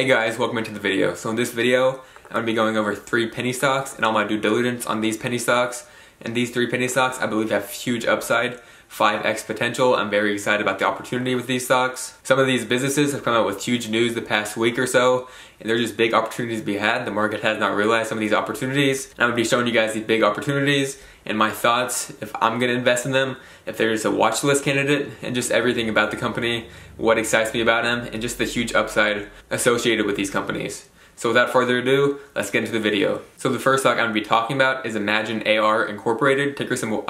Hey guys, welcome into the video. So in this video, I'm going to be going over three penny stocks and all my due diligence on these penny stocks. And these three penny stocks I believe have huge upside, 5x potential. I'm very excited about the opportunity with these stocks. Some of these businesses have come out with huge news the past week or so, and they're just big opportunities to be had. The market has not realized some of these opportunities. And I'm to be showing you guys these big opportunities and my thoughts if I'm going to invest in them, if there's a watch list candidate, and just everything about the company, what excites me about them, and just the huge upside associated with these companies. So without further ado, let's get into the video. So the first stock I'm to be talking about is Imagine AR Incorporated, ticker symbol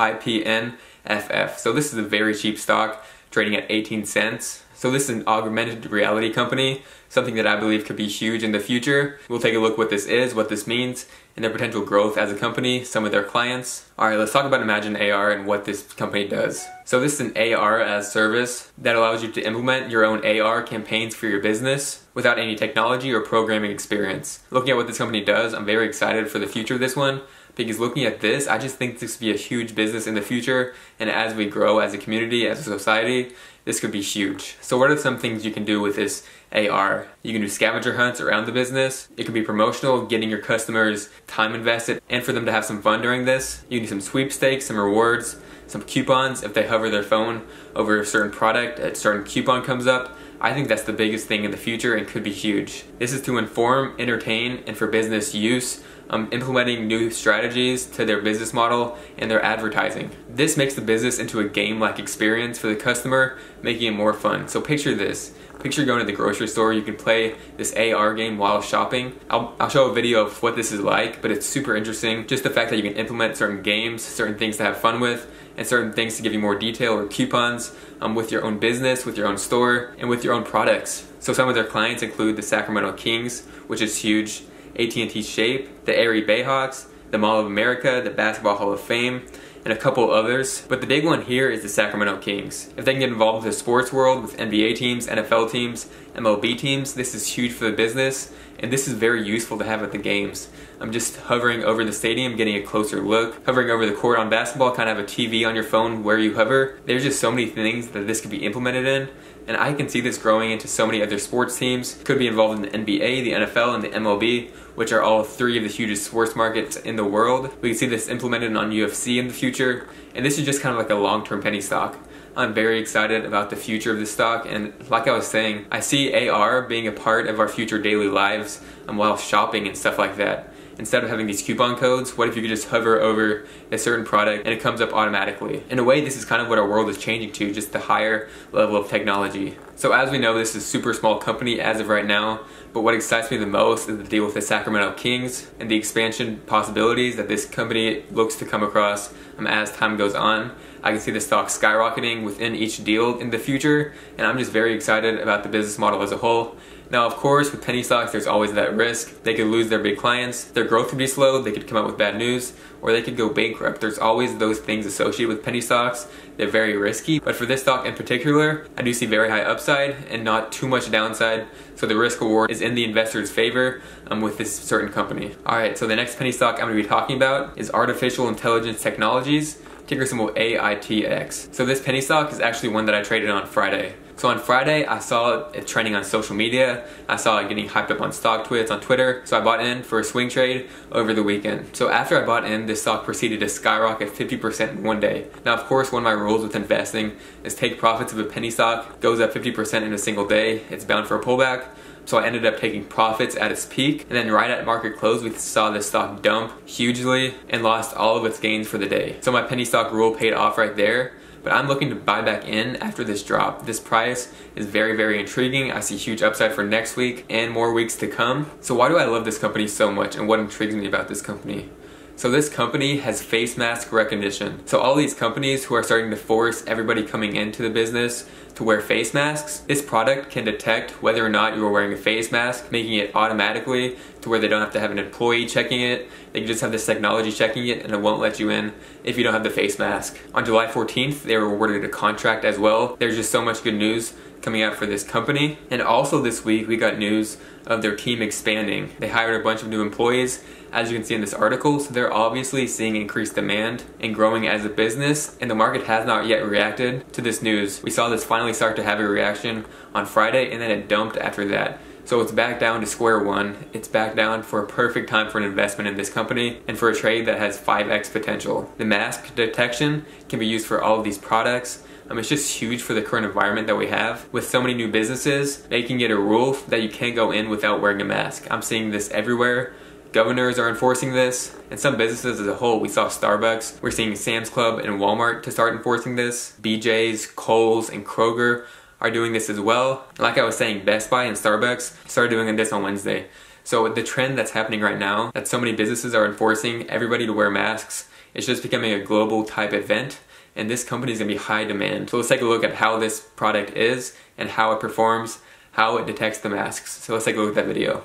IPNFF. So this is a very cheap stock, trading at 18 cents. So this is an augmented reality company, something that I believe could be huge in the future. We'll take a look what this is, what this means, and their potential growth as a company, some of their clients. Alright, let's talk about Imagine AR and what this company does. So this is an AR as service that allows you to implement your own AR campaigns for your business without any technology or programming experience. Looking at what this company does, I'm very excited for the future of this one because looking at this, I just think this could be a huge business in the future and as we grow as a community, as a society, this could be huge. So what are some things you can do with this AR? You can do scavenger hunts around the business. It can be promotional, getting your customers time invested and for them to have some fun during this. You can do some sweepstakes, some rewards, some coupons if they hover their phone over a certain product, a certain coupon comes up. I think that's the biggest thing in the future and could be huge. This is to inform, entertain, and for business use um, implementing new strategies to their business model and their advertising. This makes the business into a game-like experience for the customer, making it more fun. So picture this. Picture going to the grocery store, you can play this AR game while shopping. I'll, I'll show a video of what this is like, but it's super interesting. Just the fact that you can implement certain games, certain things to have fun with, and certain things to give you more detail or coupons um, with your own business, with your own store, and with your own products. So some of their clients include the Sacramento Kings, which is huge, AT&T Shape, the Erie Bayhawks, the Mall of America, the Basketball Hall of Fame, and a couple others. But the big one here is the Sacramento Kings. If they can get involved with the sports world, with NBA teams, NFL teams, MLB teams, this is huge for the business, and this is very useful to have at the games. I'm just hovering over the stadium, getting a closer look. Hovering over the court on basketball, kind of have a TV on your phone where you hover. There's just so many things that this could be implemented in, and I can see this growing into so many other sports teams. Could be involved in the NBA, the NFL, and the MLB, which are all three of the hugest sports markets in the world. We can see this implemented on UFC in the future, and this is just kind of like a long-term penny stock. I'm very excited about the future of this stock and like I was saying, I see AR being a part of our future daily lives um, while shopping and stuff like that instead of having these coupon codes, what if you could just hover over a certain product and it comes up automatically? In a way, this is kind of what our world is changing to, just the higher level of technology. So as we know, this is a super small company as of right now, but what excites me the most is the deal with the Sacramento Kings and the expansion possibilities that this company looks to come across um, as time goes on. I can see the stock skyrocketing within each deal in the future, and I'm just very excited about the business model as a whole. Now, of course, with penny stocks, there's always that risk. They could lose their big clients, their growth could be slow, they could come out with bad news, or they could go bankrupt. There's always those things associated with penny stocks. They're very risky, but for this stock in particular, I do see very high upside and not too much downside, so the risk reward is in the investor's favor um, with this certain company. Alright, so the next penny stock I'm to be talking about is Artificial Intelligence Technologies, ticker symbol AITX. So this penny stock is actually one that I traded on Friday. So on Friday, I saw it trending on social media. I saw it getting hyped up on StockTwits on Twitter. So I bought in for a swing trade over the weekend. So after I bought in, this stock proceeded to skyrocket 50% in one day. Now, of course, one of my rules with investing is take profits of a penny stock, goes up 50% in a single day. It's bound for a pullback. So I ended up taking profits at its peak. And then right at market close, we saw the stock dump hugely and lost all of its gains for the day. So my penny stock rule paid off right there but I'm looking to buy back in after this drop. This price is very, very intriguing. I see huge upside for next week and more weeks to come. So why do I love this company so much and what intrigues me about this company? So this company has face mask recognition. So all these companies who are starting to force everybody coming into the business to wear face masks, this product can detect whether or not you are wearing a face mask, making it automatically to where they don't have to have an employee checking it. They can just have this technology checking it and it won't let you in if you don't have the face mask. On July 14th, they were awarded a contract as well. There's just so much good news coming out for this company. And also this week, we got news of their team expanding. They hired a bunch of new employees, as you can see in this article, so they're obviously seeing increased demand and growing as a business, and the market has not yet reacted to this news. We saw this finally start to have a reaction on Friday, and then it dumped after that. So it's back down to square one. It's back down for a perfect time for an investment in this company and for a trade that has 5x potential. The mask detection can be used for all of these products. Um, it's just huge for the current environment that we have. With so many new businesses, making it a rule that you can't go in without wearing a mask. I'm seeing this everywhere. Governors are enforcing this, and some businesses as a whole. We saw Starbucks, we're seeing Sam's Club and Walmart to start enforcing this. BJ's, Kohl's, and Kroger are doing this as well. Like I was saying, Best Buy and Starbucks started doing this on Wednesday. So the trend that's happening right now, that so many businesses are enforcing everybody to wear masks, it's just becoming a global type event and this company is going to be high demand. So let's take a look at how this product is and how it performs, how it detects the masks. So let's take a look at that video.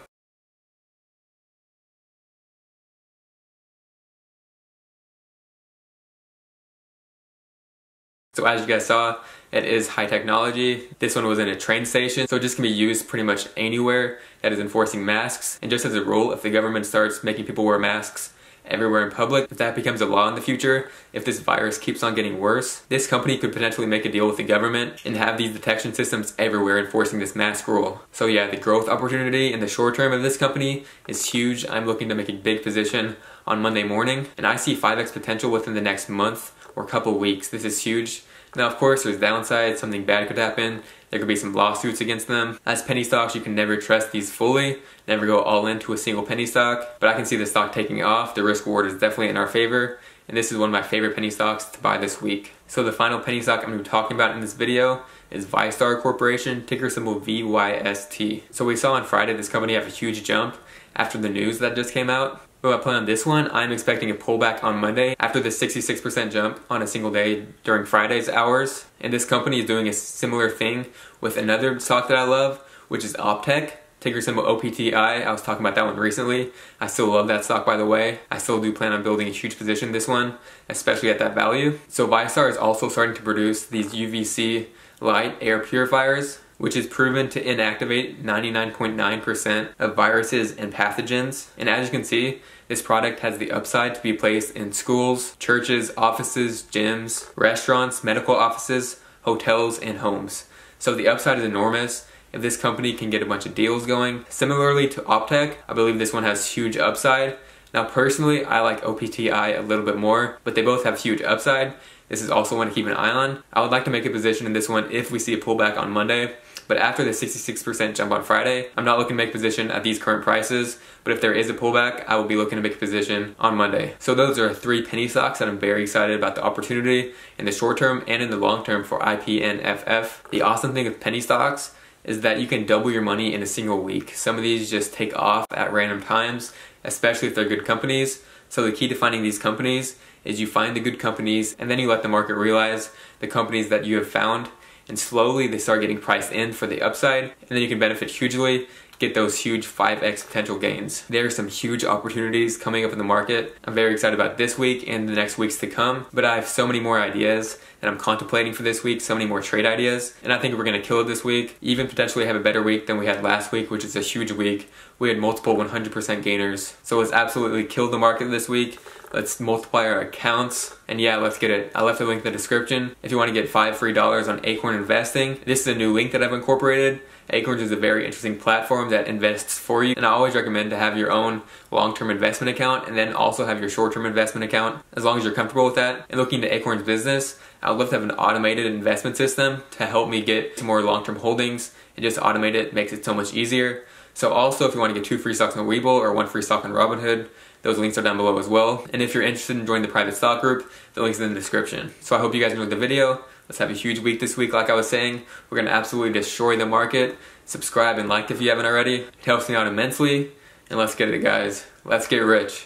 So as you guys saw, it is high technology. This one was in a train station, so it just can be used pretty much anywhere that is enforcing masks. And just as a rule, if the government starts making people wear masks everywhere in public, if that becomes a law in the future, if this virus keeps on getting worse, this company could potentially make a deal with the government and have these detection systems everywhere enforcing this mask rule. So yeah, the growth opportunity in the short term of this company is huge. I'm looking to make a big position on Monday morning, and I see 5x potential within the next month or a couple weeks. This is huge. Now, of course, there's downsides. Something bad could happen. There could be some lawsuits against them. As penny stocks, you can never trust these fully, never go all into a single penny stock. But I can see the stock taking off. The risk reward is definitely in our favor. And this is one of my favorite penny stocks to buy this week. So the final penny stock I'm going to be talking about in this video is Vystar Corporation, ticker symbol VYST. So we saw on Friday this company have a huge jump after the news that just came out. But I plan on this one, I'm expecting a pullback on Monday after the 66% jump on a single day during Friday's hours. And this company is doing a similar thing with another stock that I love, which is Optec. Ticker symbol OPTI. I was talking about that one recently. I still love that stock by the way. I still do plan on building a huge position this one, especially at that value. So Vystar is also starting to produce these UVC light air purifiers which is proven to inactivate 99.9% of viruses and pathogens. And as you can see, this product has the upside to be placed in schools, churches, offices, gyms, restaurants, medical offices, hotels, and homes. So the upside is enormous if this company can get a bunch of deals going. Similarly to Optech, I believe this one has huge upside. Now personally, I like OPTI a little bit more, but they both have huge upside. This is also one to keep an eye on. I would like to make a position in this one if we see a pullback on Monday. But after the 66% jump on Friday, I'm not looking to make position at these current prices. But if there is a pullback, I will be looking to make a position on Monday. So those are three penny stocks that I'm very excited about the opportunity in the short term and in the long term for IPNFF. The awesome thing with penny stocks is that you can double your money in a single week. Some of these just take off at random times, especially if they're good companies. So the key to finding these companies is you find the good companies and then you let the market realize the companies that you have found and slowly they start getting priced in for the upside and then you can benefit hugely get those huge 5x potential gains. There are some huge opportunities coming up in the market. I'm very excited about this week and the next weeks to come, but I have so many more ideas that I'm contemplating for this week, so many more trade ideas, and I think we're gonna kill it this week, even potentially have a better week than we had last week, which is a huge week. We had multiple 100% gainers, so let's absolutely kill the market this week. Let's multiply our accounts. And yeah, let's get it. I left a link in the description if you want to get five free dollars on Acorn Investing. This is a new link that I've incorporated. Acorns is a very interesting platform that invests for you. And I always recommend to have your own long-term investment account and then also have your short-term investment account as long as you're comfortable with that. And looking to Acorn's business, I would love to have an automated investment system to help me get to more long-term holdings and just automate it makes it so much easier. So also if you want to get two free stocks on Webull or one free stock on Robinhood, those links are down below as well. And if you're interested in joining the private stock group, the link's in the description. So I hope you guys enjoyed the video. Let's have a huge week this week, like I was saying. We're gonna absolutely destroy the market. Subscribe and like if you haven't already. It helps me out immensely. And let's get it, guys. Let's get rich.